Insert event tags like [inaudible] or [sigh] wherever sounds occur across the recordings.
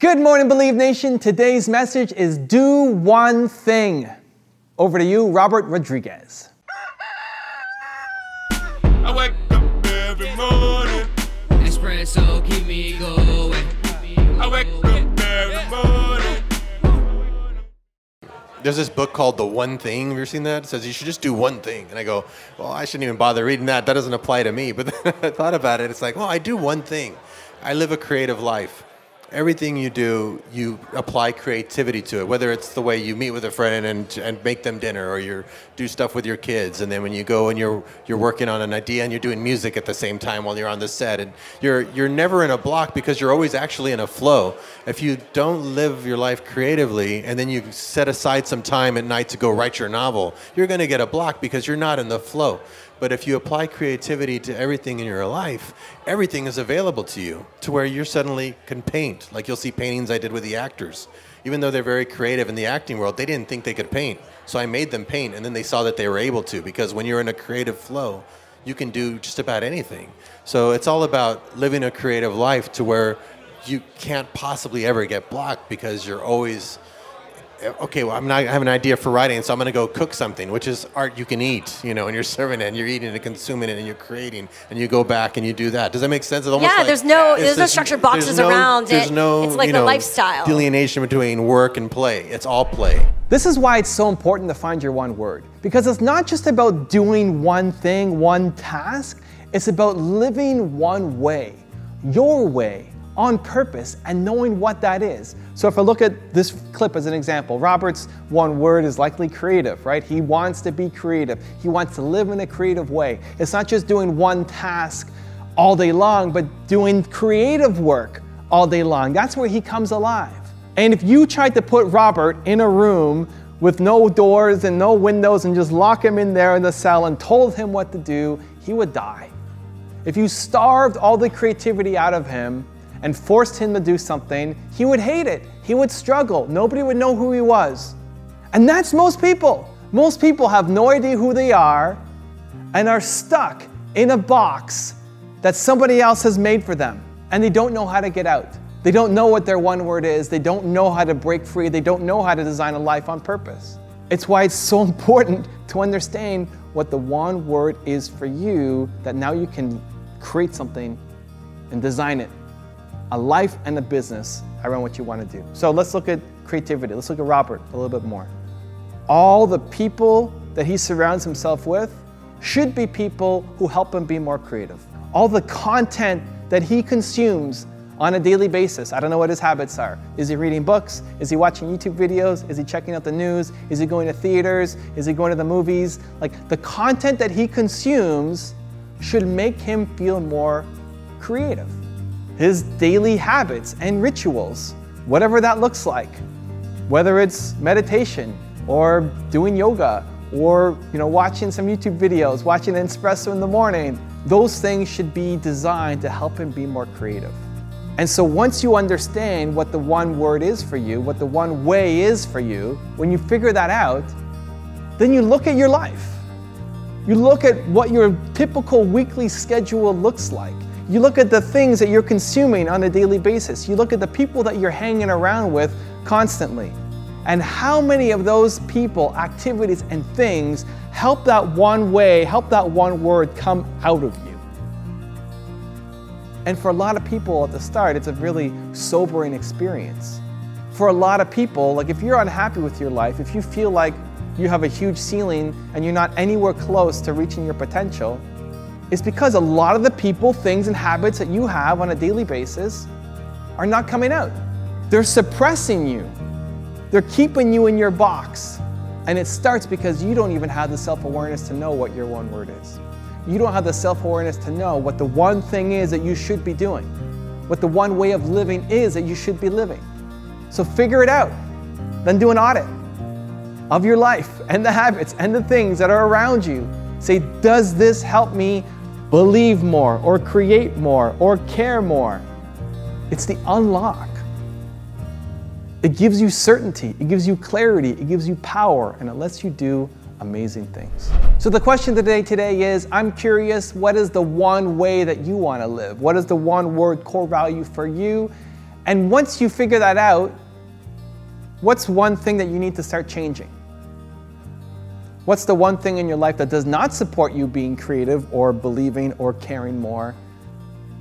Good morning, Believe Nation. Today's message is do one thing. Over to you, Robert Rodriguez. I wake up every morning. Entspresso keep me going. I wake up every morning. There's this book called The One Thing. Have you ever seen that? It says you should just do one thing. And I go, well, I shouldn't even bother reading that. That doesn't apply to me. [laughs] But then I thought about it. It's like, well, I do one thing. I live a creative life. Everything you do, you apply creativity to it. Whether it's the way you meet with a friend and, and make them dinner, or you do stuff with your kids, and then when you go and you're you're working on an idea and you're doing music at the same time while you're on the set, and you're you're never in a block because you're always actually in a flow. If you don't live your life creatively and then you set aside some time at night to go write your novel, you're going to get a block because you're not in the flow. But if you apply creativity to everything in your life, everything is available to you to where you suddenly can paint. Like you'll see paintings I did with the actors. Even though they're very creative in the acting world, they didn't think they could paint. So I made them paint, and then they saw that they were able to because when you're in a creative flow, you can do just about anything. So it's all about living a creative life to where you can't possibly ever get blocked because you're always Uh, okay, well, I'm not, I have an idea for writing, so I'm going to go cook something, which is art you can eat, you know, and you're serving it, and you're eating it, and consuming it, and you're creating, and you go back and you do that. Does that make sense? It's almost Yeah, like- there's no- it's there's no structured boxes there's no- around There's it. no, It's like you the know, lifestyle. delineation between work and play. It's all play. This is why it's so important to find your one word. Because it's not just about doing one thing, one task, it's about living one way, your way, on purpose, and knowing what that is. So if I look at this clip as an example, Robert's one word is likely creative, right? He wants to be creative, he wants to live in a creative way. It's not just doing one task all day long, but doing creative work all day long. That's where he comes alive. And if you tried to put Robert in a room with no doors and no windows and just lock him in there in the cell and told him what to do, he would die. If you starved all the creativity out of him and forced him to do something, he would hate it. He would struggle. Nobody would know who he was. And that's most people. Most people have no idea who they are and are stuck in a box that somebody else has made for them. And they don't know how to get out. They don't know what their one word is. They don't know how to break free. They don't know how to design a life on purpose. It's why it's so [laughs] important to understand what the one word is for you that now you can create something and design it a life and a business around what you want to do. So let's look at creativity. Let's look at Robert a little bit more. All the people that he surrounds himself with should be people who help him be more creative. All the content that he consumes on a daily basis. I don't know what his habits are. Is he reading books? Is he watching YouTube videos? Is he checking out the news? Is he going to theaters? Is he going to the movies? Like the content that he consumes should make him feel more creative his daily habits and rituals, whatever that looks like. Whether it's meditation or doing yoga or you know watching some YouTube videos, watching an espresso in the morning, those things should be designed to help him be more creative. And so once you understand what the one word is for you, what the one way is for you, when you figure that out, then you look at your life. You look at what your typical weekly schedule looks like. You look at the things that you're consuming on a daily basis. You look at the people that you're hanging around with constantly. And how many of those people, activities, and things help that one way, help that one word come out of you? And for a lot of people at the start, it's a really sobering experience. For a lot of people, like if you're unhappy with your life, if you feel like you have a huge ceiling and you're not anywhere close to reaching your potential, it's because a lot of the people, things, and habits that you have on a daily basis are not coming out. They're suppressing you, they're keeping you in your box. And it starts because you don't even have the self awareness to know what your one word is. You don't have the self awareness to know what the one thing is that you should be doing, what the one way of living is that you should be living. So figure it out. Then do an audit of your life and the habits and the things that are around you. Say, does this help me believe more or create more or care more? It's the unlock. It gives you certainty, it gives you clarity, it gives you power, and it lets you do amazing things. So the question today today is I'm curious what is the one way that you want to live? What is the one word core value for you? And once you figure that out, what's one thing that you need to start changing? What's the one thing in your life that does not support you being creative or believing or caring more?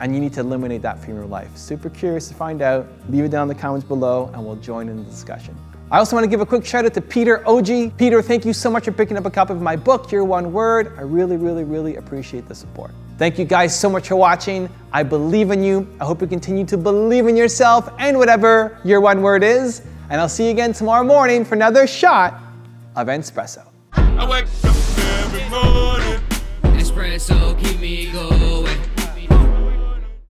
And you need to eliminate that from your life. Super curious to find out. Leave it down in the comments below and we'll join in the discussion. I also want to give a quick shout out to Peter OG. Peter, thank you so much for picking up a copy of my book, Your One Word. I really, really, really appreciate the support. Thank you guys so much for watching. I believe in you. I hope you continue to believe in yourself and whatever your one word is. And I'll see you again tomorrow morning for another shot of Entspresso. I wake up every morning. Entspresso keep me going.